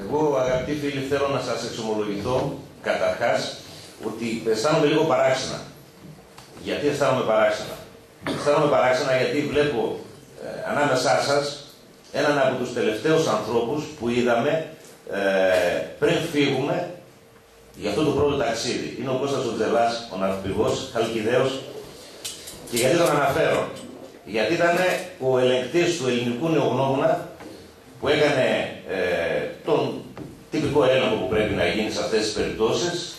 Εγώ, αγαπητοί φίλοι, θέλω να σας εξομολογηθώ καταρχάς ότι αισθάνομαι λίγο παράξενα. Γιατί αισθάνομαι παράξενα; Αισθάνομαι παράξενα γιατί βλέπω ε, ανάμεσά σας έναν από τους τελευταίους ανθρώπους που είδαμε ε, πριν φύγουμε για αυτό το πρώτο ταξίδι. Είναι ο Κώστας Οτζελάς, ο ναυπηγός, Χαλκιδαίος. Και γιατί τον αναφέρω; Γιατί ήταν ο ελεγκτής του ελληνικού νεογνώμονα που έκανε ε, τον τυπικό έλεγχο που πρέπει να γίνει σε αυτές τις περιπτώσεις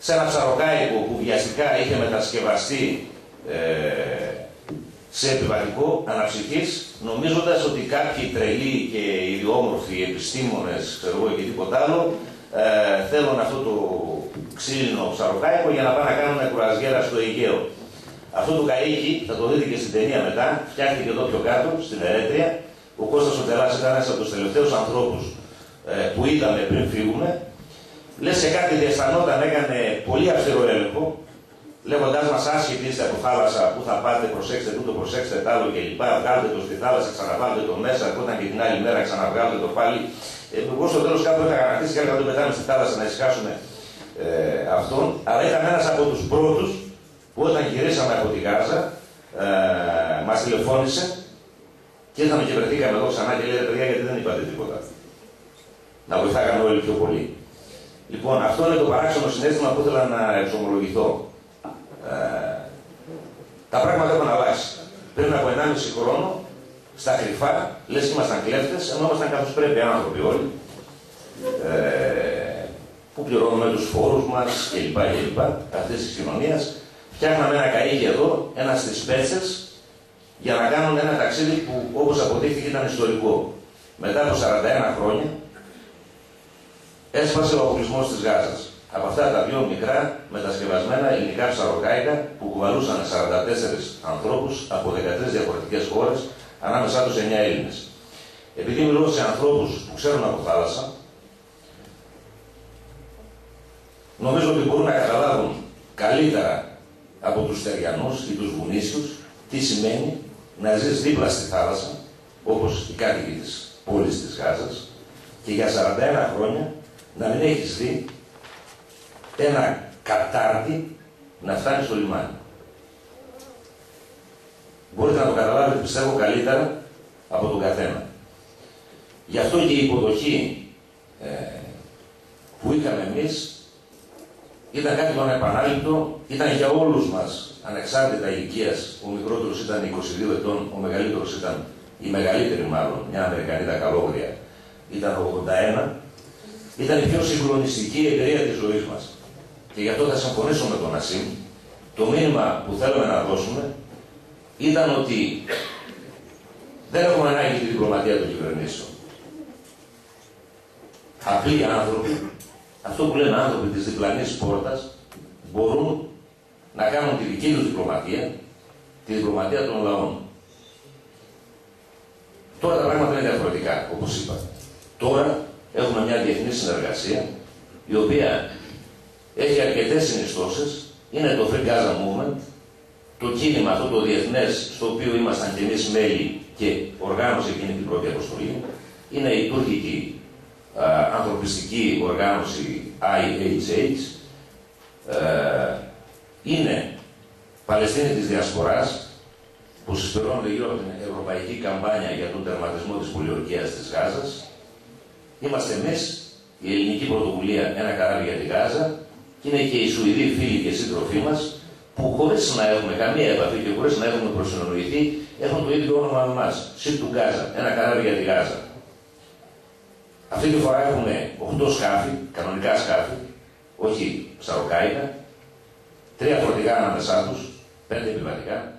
σε ένα ψαροκάικο που βιαστικά είχε μετασκευαστεί ε, σε επιβατικό αναψυχής νομίζοντας ότι κάποιοι τρελοί και ιδιόμορφοι επιστήμονες ξέρω εγώ και τίποτα άλλο ε, θέλουν αυτό το ξύλινο ψαροκάικο για να πάνε να κάνουν κουραζιέρα στο Αιγαίο. Αυτό το καίκι, θα το δείτε και στην ταινία μετά, φτιάχτηκε εδώ πιο κάτω, στην Ερέτρια, ο Κώστας ο Τελάς ήταν ένας από τους τελευταίους ανθρώπους ε, που είδαμε πριν φύγουμε. Λες σε κάτι διαισθανόταν, έκανε πολύ αυστηρό έλεγχο, λέγοντάς μας άσχετοι είστε από θάλασσα, πού θα πάτε, προσέξτε τούτο, προσέξτε τ' άλλο κλπ. Βγάλτε το στη θάλασσα, ξαναβάλτε το μέσα, όταν και την άλλη μέρα ξαναβγάλτε το πάλι. Ε, εγώ στο τέλος κάπου είχα γραμματίσει και έλεγα να το πετάμε στη θάλασσα να ησυχάσουμε ε, αυτόν, αλλά ήταν ένας από τους πρώτους που όταν γυρίσαμε από τη Γάζα ε, μας τηλεφώνησε και ήρθαμε και βρεθήκαμε εδώ ξανά και λέει παιδιά γιατί δεν είπατε τίποτα; Να βοηθάγαμε όλοι πιο πολύ. Λοιπόν, αυτό είναι το παράξενο συνέστημα που ήθελα να εξομολογηθώ. Ε, τα πράγματα έχουν αλλάξει. Πριν από 1,5 χρόνο, στα κρυφά, λες και ήμασταν κλέφτες, ενώ ήμασταν καθώς πρέπει άνθρωποι όλοι, ε, που πληρώνουμε τους φόρους μας κλπ. κλπ. αυτής της κοινωνίας, φτιάχναμε ένα καΐκι εδώ, ένα στις πέτσες, για να κάνουν ένα ταξίδι που όπως αποδείχθηκε ήταν ιστορικό. Μετά από 41 χρόνια έσπασε ο αποκλεισμός της Γάζας. Από αυτά τα δύο μικρά μετασκευασμένα ελληνικά ψαροκάικα που κουβαλούσαν 44 ανθρώπους από 13 διαφορετικές χώρες, ανάμεσά τους 9 Έλληνες. Επειδή μιλώ σε ανθρώπους που ξέρουν από θάλασσα, νομίζω ότι μπορούν να καταλάβουν καλύτερα από τους Στεριανούς ή τους Βουνίσιους τι σημαίνει να ζεις δίπλα στη θάλασσα, όπως οι κάτοικοι της πόλης της Γάζας, και για 41 χρόνια να μην έχεις δει ένα κατάρτι να φτάνει στο λιμάνι. Μπορείτε να το καταλάβετε, πιστεύω, καλύτερα από τον καθένα. Γι' αυτό και η υποδοχή ε, που είχαμε εμείς ήταν κάτι το ανεπανάληπτο, ήταν για όλους μας ανεξάρτητα ηλικίας, ο μικρότερος ήταν 22 ετών, ο μεγαλύτερος ήταν, η μεγαλύτερη μάλλον, μια Αμερικανίδα καλόγρια, ήταν 81, ήταν η πιο συγκλονιστική εταιρεία της ζωής μας. Και γι' αυτό θα συμφωνήσω με τον Ασίμ. Το μήνυμα που θέλουμε να δώσουμε ήταν ότι δεν έχουμε ανάγκη τη διπλωματία των κυβερνήσεων. Απλοί άνθρωποι, αυτό που λένε άνθρωποι της διπλανής πόρτας, μπορούν να κάνουν τη δική τους διπλωματία, τη διπλωματία των λαών. Τώρα τα πράγματα είναι διαφορετικά, όπως είπα. Τώρα έχουμε μια διεθνή συνεργασία, η οποία έχει αρκετές συνιστώσεις, είναι το Free Gaza Movement, το κίνημα αυτό το διεθνές, στο οποίο ήμασταν και εμείς μέλη και οργάνωσε εκείνη την πρώτη αποστολή, είναι η τουρκική ανθρωπιστική οργάνωση IHH, είναι Παλαιστίνη της Διασποράς που συσπηρώνονται γύρω από την ευρωπαϊκή καμπάνια για τον τερματισμό της πολιορκίας της Γάζας. Είμαστε εμείς, η ελληνική πρωτοβουλία Ένα καράβι για τη Γάζα και είναι και οι Σουηδοί φίλοι και σύντροφοί μας που χωρίς να έχουμε καμία επαφή και χωρίς να έχουμε προσυνοηθεί έχουν το ίδιο όνομα με εμάς. Σιτ του Γκάζα, ένα καράβι για τη Γάζα. Αυτή τη φορά έχουμε 8 σκάφη, κανονικά σκάφη, όχι ψαροκάικα, Τρία φορτηγά ανάμεσά τους, πέντε επιβατικά.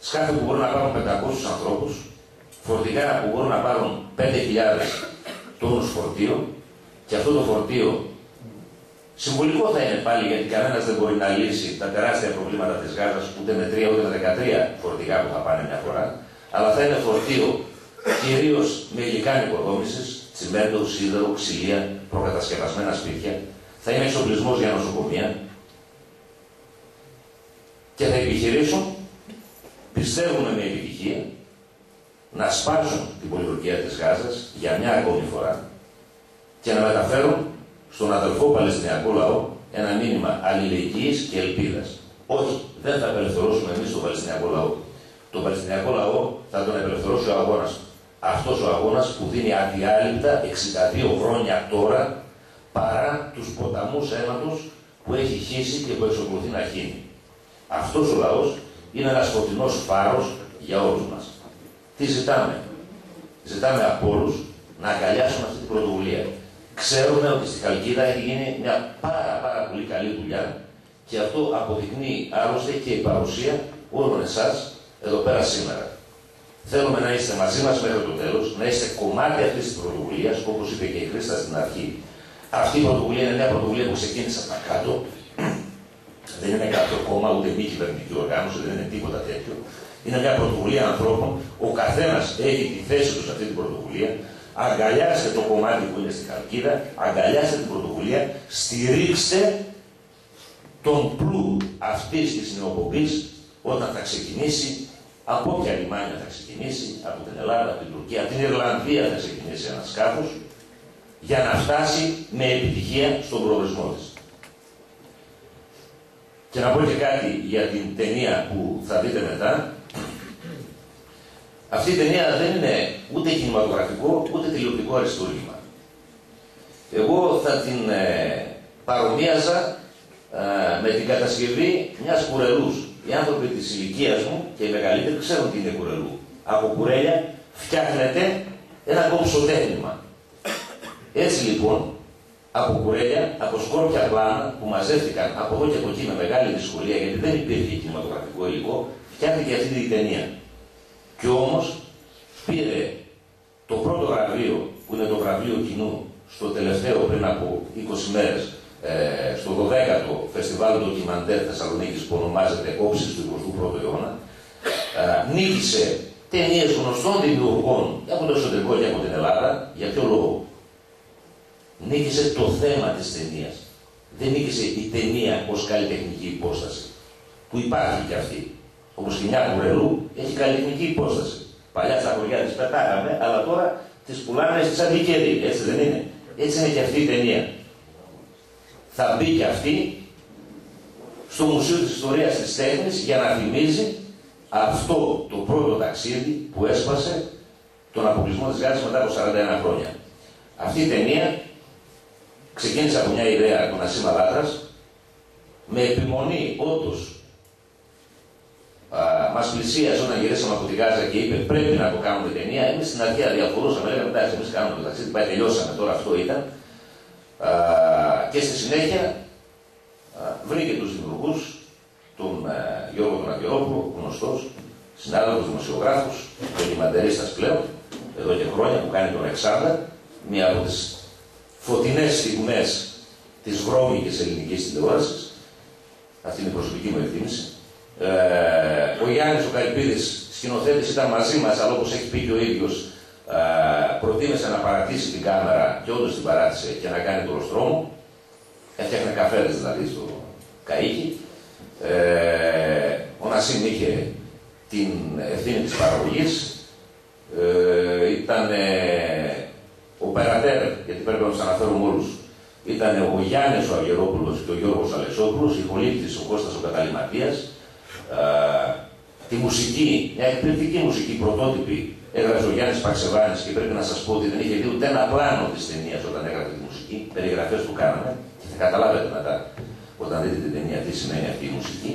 Σκάφη που μπορούν να πάρουν 500 ανθρώπους, φορτηγά που μπορούν να πάρουν 5.000 τόνους φορτίο και αυτό το φορτίο συμβολικό θα είναι πάλι γιατί κανένας δεν μπορεί να λύσει τα τεράστια προβλήματα της Γάζας ούτε με 3 ούτε με 13 φορτηγά που θα πάνε μια φορά, αλλά θα είναι φορτίο κυρίως με υλικά νοικοδόμηση, τσιμέντο, σίδερο, ξυλία, προκατασκευασμένα σπίτια. Θα είναι εξοπλισμός για νοσοκομεία, και θα επιχειρήσουν, πιστεύουμε με επιτυχία, να σπάσουν την πολιορκία της Γάζας για μια ακόμη φορά και να μεταφέρουν στον αδελφό Παλαιστινιακό λαό ένα μήνυμα αλληλεγγύης και ελπίδας. Όχι, δεν θα απελευθερώσουμε εμείς τον Παλαιστινιακό λαό. Τον Παλαιστινιακό λαό θα τον απελευθερώσει ο αγώνας. Αυτός ο αγώνας που δίνει αδιάλειπτα 62 χρόνια τώρα παρά τους ποταμούς αίματος που έχει χύσει και που εξακολουθεί να χύνει. Αυτός ο λαός είναι ένας φωτεινός φάρος για όλους μας. Τι ζητάμε; Ζητάμε από όλους να αγκαλιάσουμε αυτή την πρωτοβουλία. Ξέρουμε ότι στη Χαλκίδα έχει γίνει μια πάρα, πάρα πολύ καλή δουλειά και αυτό αποδεικνύει άλλωστε και η παρουσία όλων εσάς εδώ πέρα σήμερα. Θέλουμε να είστε μαζί μας μέχρι το τέλος, να είστε κομμάτι αυτής της πρωτοβουλίας, όπως είπε και η Χρήστα στην αρχή. Αυτή η πρωτοβουλία είναι μια πρωτοβουλία που ξεκίνησε από τα κάτω. Δεν είναι κάποιο κόμμα, ούτε μη κυβερνητική οργάνωση, δεν είναι τίποτα τέτοιο. Είναι μια πρωτοβουλία ανθρώπων. Ο καθένας έχει τη θέση του σε αυτή την πρωτοβουλία. Αγκαλιάστε το κομμάτι που είναι στη Χαλκίδα, αγκαλιάστε την πρωτοβουλία, στηρίξτε τον πλού αυτής της νεοπομπής όταν θα ξεκινήσει, από όποια λιμάνια θα ξεκινήσει, από την Ελλάδα, από την Τουρκία, από την Ιρλανδία θα ξεκινήσει ένας σκάφος, για να φτάσει με επιτυχία στον προορισμό της. Και να πω και κάτι για την ταινία που θα δείτε μετά, αυτή η ταινία δεν είναι ούτε κινηματογραφικό, ούτε τηλεοπτικό αριστούργημα. Εγώ θα την ε, παρομοίαζα ε, με την κατασκευή μιας κουρελούς. Οι άνθρωποι της ηλικίας μου και οι μεγαλύτεροι ξέρουν τι είναι κουρελού. Από κουρέλια φτιάχνεται ένα κομψοτέχνημα. Έτσι λοιπόν, από κουρέλια, από σκόρπια πλάνα που μαζεύτηκαν από εδώ και από εκεί με μεγάλη δυσκολία, γιατί δεν υπήρχε κινηματογραφικό υλικό, φτιάχτηκε αυτή η ταινία. Και όμως πήρε το πρώτο βραβείο, που είναι το βραβείο κοινού, στο τελευταίο πριν από 20 μέρες, ε, στο 12ο Φεστιβάλ Ντοκιμαντέρ Θεσσαλονίκης που ονομάζεται Όψεις του 21ου αιώνα, ε, νίκησε ταινίες γνωστών δημιουργών και από το εσωτερικό και από την Ελλάδα. Για ποιο λόγο; Νίκησε το θέμα της ταινίας. Δεν νίκησε η ταινία ως καλλιτεχνική υπόσταση. Που υπάρχει και αυτή. Όπως και μια κουρελού έχει καλλιτεχνική υπόσταση. Παλιά στα χωριά της πετάγαμε, αλλά τώρα τις πουλάνε στις αντικέδη. Έτσι δεν είναι. Έτσι είναι και αυτή η ταινία. Θα μπει και αυτή στο Μουσείο της Ιστορίας της Τέχνης για να θυμίζει αυτό το πρώτο ταξίδι που έσπασε τον αποκλεισμό της Γάζας μετά από 41 χρόνια. Αυτή η ταινία ξεκίνησε από μια ιδέα του Νασίμα Λάτρας με επιμονή όντως μας πλησίασε όταν γυρίσαμε από τη Γάζα και είπε πρέπει να το κάνουμε ταινία. Εμείς στην αρχή διαφορούσαμε, λέγαμε εντάξει, εμείς κάνουμε το ταξίδι, πάει τελειώσαμε τώρα, αυτό ήταν. Α, και στη συνέχεια α, βρήκε τους δημιουργούς, τον α, Γιώργο τον Αγγελόπουλο, γνωστός, συνάδελφος δημοσιογράφος, δοκιμαντερίστας πλέον, εδώ και χρόνια που κάνει τον Εξάντα, μία από τις φωτεινές στιγμές της βρώμικης ελληνικής τηλεόρασης. Αυτή είναι η προσωπική μου εκτίμηση. Ε, ο Γιάννης ο Καλυπίδης σκηνοθέτης ήταν μαζί μας, αλλά όπως έχει πει και ο ίδιος, ε, προτίμησε να παρατήσει την κάμερα και όντως την παράτησε και να κάνει το ρωστρόμο. Έφτιαχνε καφέδες δηλαδή στο καΐκι. Ε, ο Νασίμ είχε την ευθύνη της παραγωγής. Ε, ήταν ο Περατέρ, γιατί πρέπει να τους αναφέρουμε όλους, ήταν ο Γιάννης ο Αγερόπουλος και ο Γιώργος Αλεξόπουλος, η πολίτης ο Κώστας ο Καταληματίας, τη μουσική, μια εκπληκτική μουσική πρωτότυπη έγραψε ο Γιάννης Παξεβάνης και πρέπει να σας πω ότι δεν είχε δει ούτε ένα πλάνο της ταινίας όταν έγραφε τη μουσική, περιγραφές που κάναμε και θα καταλάβετε μετά όταν δείτε την ταινία τι σημαίνει αυτή η μουσική.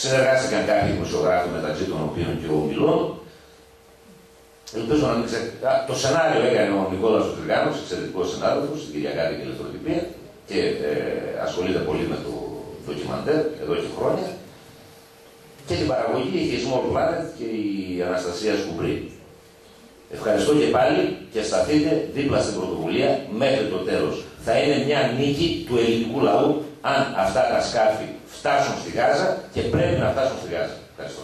Συνεργάστηκαν κάποιοι δημοσιογράφοι μεταξύ των οποίων και ο Μιλών. Ελπίζω να μην ξε... Το σενάριο έκανε ο Νικόλαος Τριγάνος, εξαιρετικός συνάδελφος στην Κυριακάτη και Ελευθεροτυπία και ε, ασχολείται πολύ με το ντοκιμαντέρ εδώ και χρόνια και την παραγωγή είχε η Small Planet και η Αναστασία Σκουμπρί. Ευχαριστώ και πάλι και σταθείτε δίπλα στην πρωτοβουλία μέχρι το τέλος. Θα είναι μια νίκη του ελληνικού λαού αν αυτά τα σκάφη φτάσουν στη Γάζα και πρέπει να φτάσουν στη Γάζα. Ευχαριστώ.